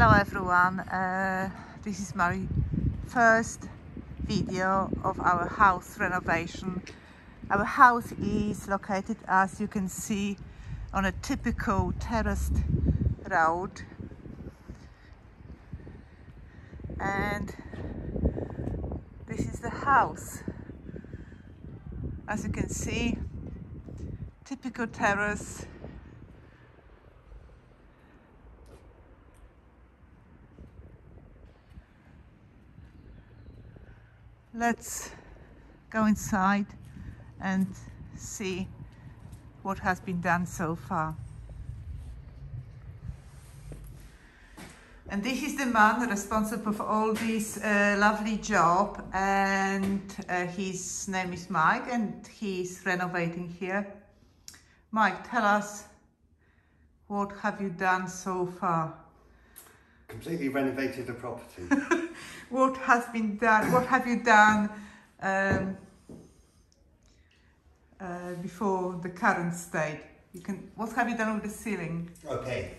Hello everyone, uh, this is my first video of our house renovation. Our house is located as you can see on a typical terraced road. And this is the house. As you can see typical terrace let's go inside and see what has been done so far. And this is the man responsible for all this uh, lovely job and uh, his name is Mike and he's renovating here. Mike, tell us what have you done so far? Completely renovated the property. what has been done, what have you done um, uh, before the current state? You can, what have you done with the ceiling? okay,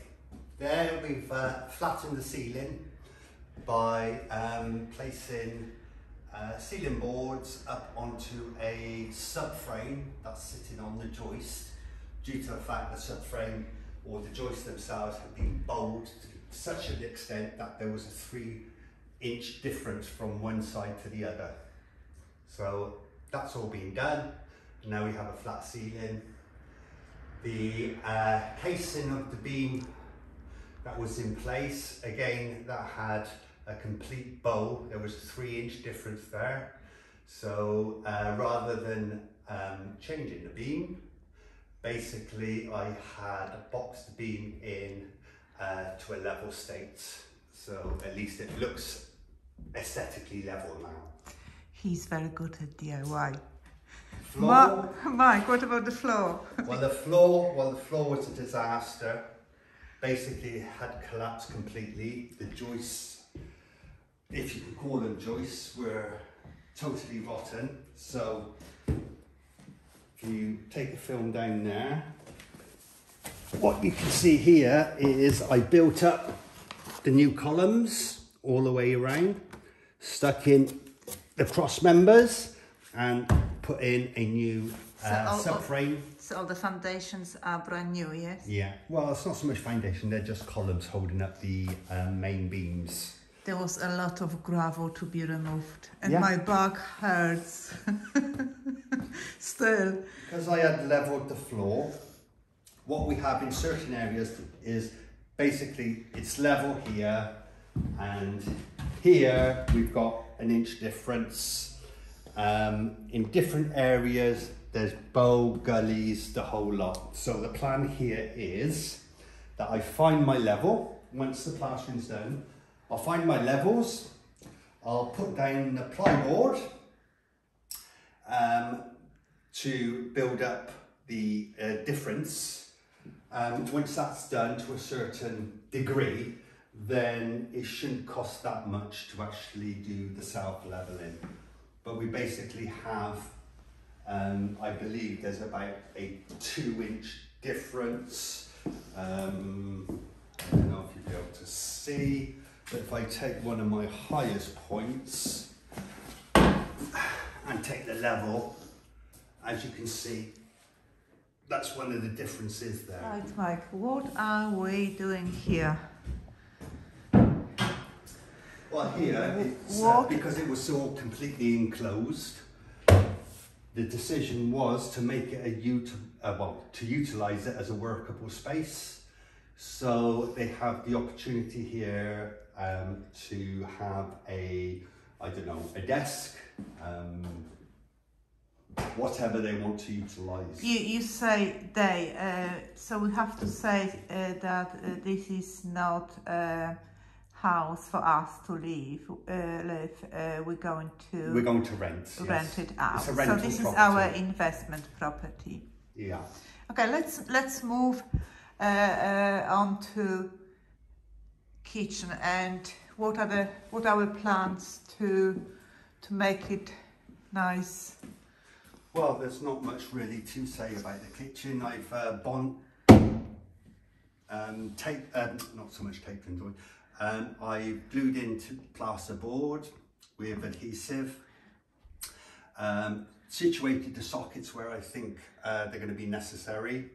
there we've uh, flattened the ceiling by um, placing uh, ceiling boards up onto a subframe that's sitting on the joist due to the fact the subframe or the joists themselves have been bowled to such an extent that there was a three inch difference from one side to the other. So that's all been done. Now we have a flat ceiling. The uh, casing of the beam that was in place, again, that had a complete bow. There was a three inch difference there. So uh, rather than um, changing the beam, basically I had boxed the beam in uh, to a level state. So at least it looks aesthetically level now. He's very good at DIY. Floor, Ma Mike, what about the floor? well the floor, well the floor was a disaster. Basically it had collapsed completely. The joists, if you can call them joists, were totally rotten. So if you take the film down there, what you can see here is I built up the new columns all the way around, stuck in the cross members and put in a new uh, So subframe. So all the foundations are brand new, yes? Yeah, well, it's not so much foundation, they're just columns holding up the um, main beams. There was a lot of gravel to be removed and Yeah. my back hurts. Still. Because I had leveled the floor, what we have in certain areas is basically it's level here and here we've got an inch difference. Um, in different areas there's bow, gullies, the whole lot. So the plan here is that I find my level, once the plastering's done, I'll find my levels, I'll put down the plywood, um, to build up the uh, difference. Um, once that's done to a certain degree, then it shouldn't cost that much to actually do the self-leveling. But we basically have, um, I believe there's about a two inch difference. Um, I don't know if you'll be able to see, but if I take one of my highest points and take the level, as you can see, that's one of the differences there. Right, Mike, what are we doing here? Well, here, it's, uh, because it was so completely enclosed, the decision was to make it a uh, well, to utilize it as a workable space. So they have the opportunity here um, to have a, I don't know, a desk, um, whatever they want to utilize. You, you say they, uh, so we have to say uh, that uh, this is not a house for us to live. Uh, live. Uh, we're going to We're going to rent. yes. rent it out. So this is our investment property. Yeah. Okay, let's let's move uh, uh, on to kitchen and what are the what are our plans to to make it nice. Well, there's not much really to say about the kitchen. I've uh, bond, um, tape, um, not so much taped and joined, um, I glued into plasterboard with adhesive, um, situated the sockets where I think uh, they're going to be necessary.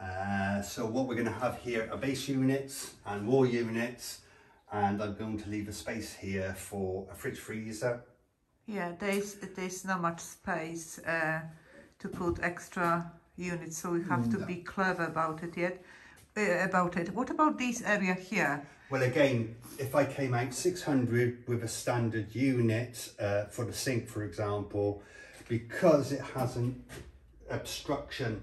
Uh, so what we're going to have here are base units and wall units and I'm going to leave a space here for a fridge freezer. Yeah, there's there's not much space uh, to put extra units, so we have to No. be clever about it yet. Uh, about it. What about this area here? Well, again, if I came out 600 with a standard unit uh, for the sink, for example, because it has an obstruction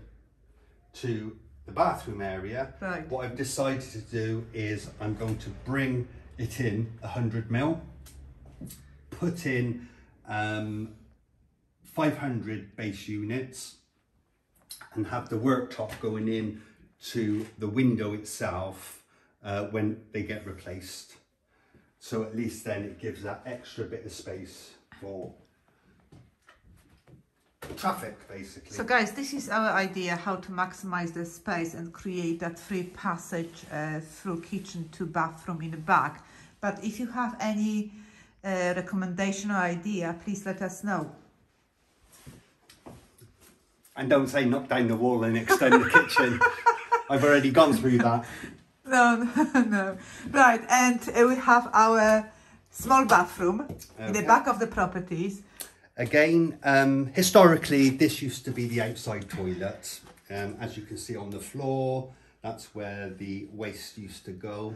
to the bathroom area, Right. what I've decided to do is I'm going to bring it in 100 mil, put in um, 500 base units, and have the worktop going in to the window itself uh, when they get replaced. So at least then it gives that extra bit of space for traffic basically. So guys, this is our idea how to maximize the space and create that free passage uh, through kitchen to bathroom in the back. But if you have any uh, recommendation or idea, please let us know. and don't say knock down the wall and extend the kitchen. I've already gone through that. No, no, no. Right, and uh, we have our small bathroom in the back of the properties. Again, um, historically, this used to be the outside toilet. Um, as you can see on the floor, that's where the waste used to go.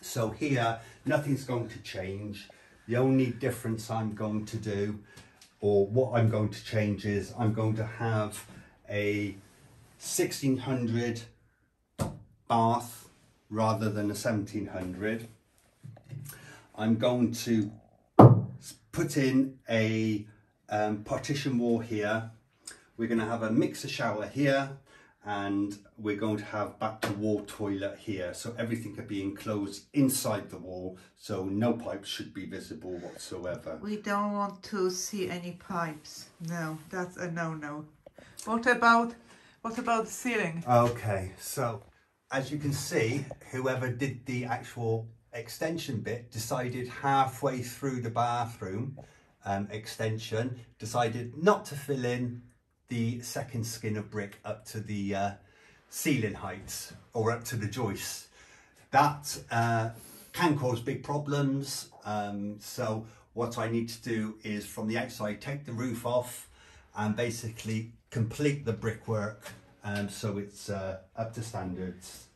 So here, nothing's going to change. The only difference I'm going to do, or what I'm going to change is I'm going to have a 1600 bath rather than a 1700. I'm going to put in a um, partition wall here. We're going to have a mixer shower here and we're going to have back to wall toilet here. So everything can be enclosed inside the wall. So no pipes should be visible whatsoever. We don't want to see any pipes. No, that's a no-no. What about what about the ceiling? Okay, so as you can see, whoever did the actual extension bit decided halfway through the bathroom um, extension, decided not to fill in the second skin of brick up to the uh, ceiling heights or up to the joists. That uh, can cause big problems. Um, so what I need to do is from the outside, take the roof off and basically complete the brickwork um, so it's uh, up to standards.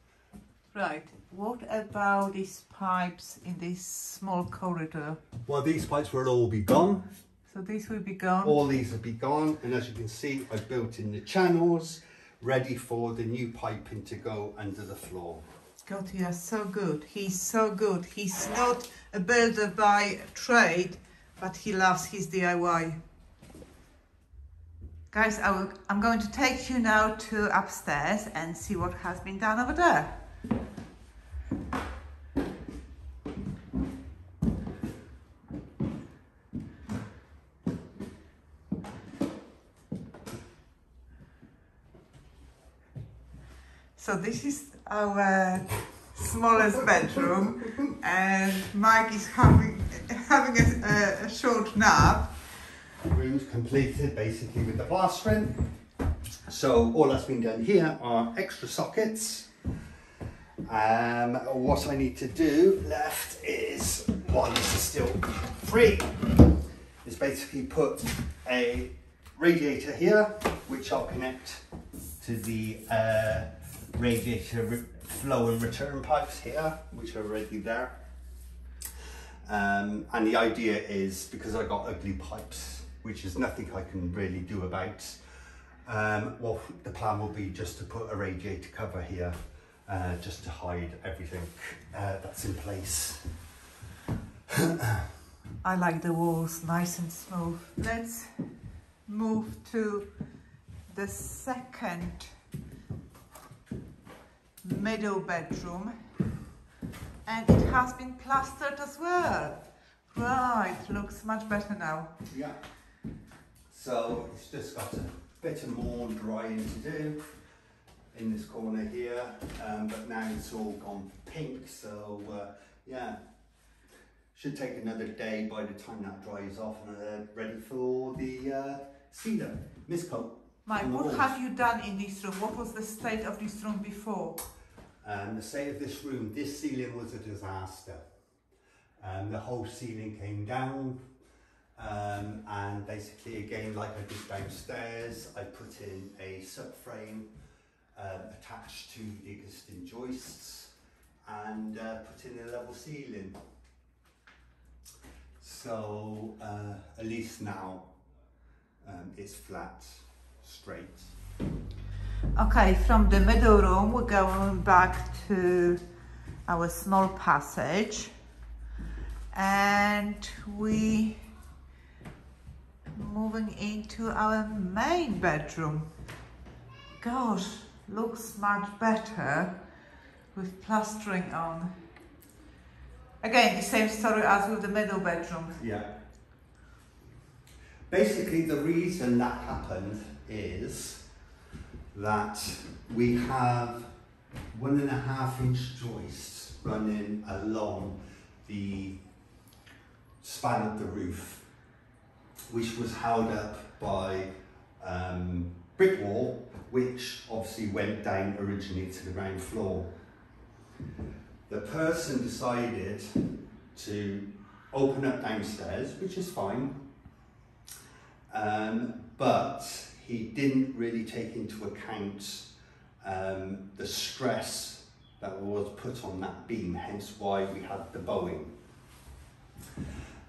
Right. What about these pipes in this small corridor? Well, these pipes will all be gone. So these will be gone. All these will be gone. And as you can see, I've built in the channels ready for the new piping to go under the floor. God, he is so good. He's so good. He's not a builder by trade, but he loves his DIY. Guys, I will, I'm going to take you now to upstairs and see what has been done over there. So this is our smallest bedroom, and Mike is having having a, a, a short nap. The Rooms completed basically with the plastering. So all that's been done here are extra sockets. Um, what I need to do left is, while this is still free, is basically put a radiator here, which I'll connect to the uh, radiator flow and return pipes here, which are already there. Um, and the idea is because I got ugly pipes, which is nothing I can really do about. Um, well, the plan will be just to put a radiator cover here, uh, just to hide everything uh, that's in place. I like the walls nice and smooth. Let's move to the second middle bedroom, and it has been plastered as well. Right, looks much better now. Yeah. So it's just got a bit of more drying to do in this corner here, um, but now it's all gone pink. So uh, yeah, should take another day by the time that dries off and uh, ready for the uh, sealer, mist coat. Mike, what walls. have you done in this room? What was the state of this room before? Um, the state of this room, this ceiling was a disaster. Um, the whole ceiling came down um, and basically again like I did downstairs I put in a subframe um, attached to the existing joists and uh, put in a level ceiling. So uh, at least now um, it's flat, straight. Okay, from the middle room, we're going back to our small passage. And we moving into our main bedroom. Gosh, looks much better with plastering on. Again, the same story as with the middle bedroom. Yeah. Basically, the reason that happened is that we have one and a half inch joists running along the span of the roof, which was held up by um, brick wall, which obviously went down originally to the ground floor. The person decided to open up downstairs, which is fine, um, but he didn't really take into account um, the stress that was put on that beam, hence why we had the bowing.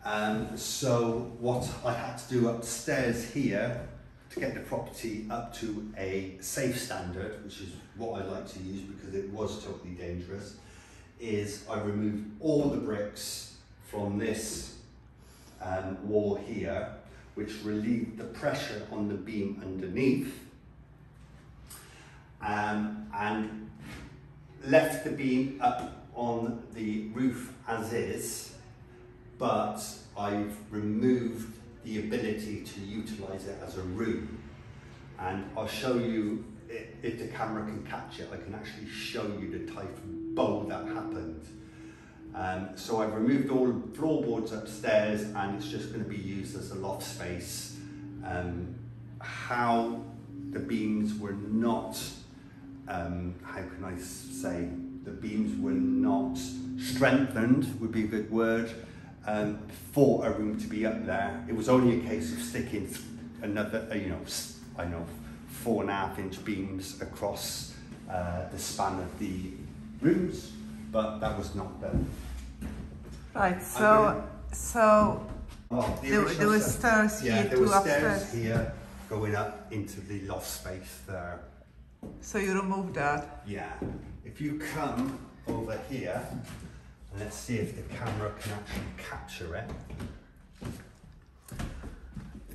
Um, so what I had to do upstairs here to get the property up to a safe standard, which is what I like to use because it was totally dangerous, is I removed all the bricks from this um, wall here, which relieved the pressure on the beam underneath, um, and left the beam up on the roof as is, but I've removed the ability to utilize it as a room. And I'll show you, if the camera can catch it, I can actually show you the type of bow that happened. Um, so I've removed all floorboards upstairs and it's just going to be used as a loft space. Um, how the beams were not, um, how can I say, the beams were not strengthened would be a good word um, for a room to be up there. It was only a case of sticking another, uh, you know, I know, four and a half inch beams across uh, the span of the rooms, but that was not done. Right, so so Oh, the there, there were stairs Yeah, here there were stairs upstairs. here going up into the loft space there. So you removed that. Yeah. If you come over here, and let's see if the camera can actually capture it.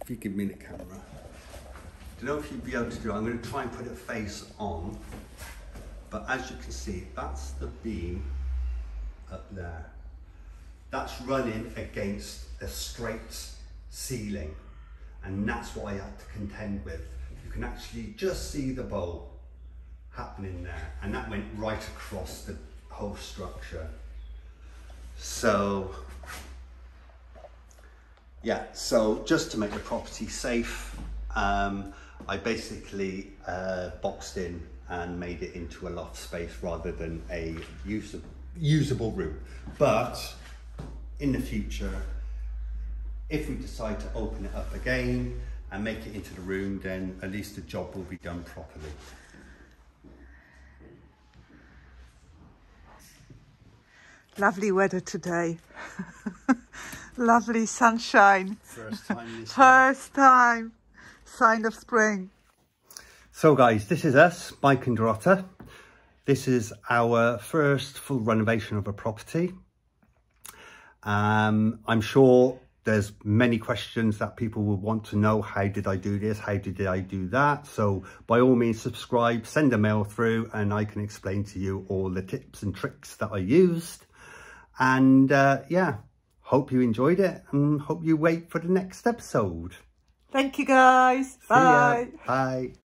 If you give me the camera. I Don't know if you'd be able to do it. I'm going to try and put it face on. But as you can see, that's the beam up there. That's running against a straight ceiling. And that's what I had to contend with. You can actually just see the bowl happening there. And that went right across the whole structure. So, yeah, so just to make the property safe, um, I basically uh, boxed in and made it into a loft space rather than a usable, usable room. But in the future, if we decide to open it up again and make it into the room, then at least the job will be done properly. Lovely weather today. Lovely sunshine. First time this First time. Sign of spring. So guys, this is us, Mike and Dorota. This is our first full renovation of a property. Um, I'm sure there's many questions that people will want to know. How did I do this? How did I do that? So by all means, subscribe, send a mail through and I can explain to you all the tips and tricks that I used. And uh, yeah, hope you enjoyed it and hope you wait for the next episode. Thank you guys. Bye. Bye.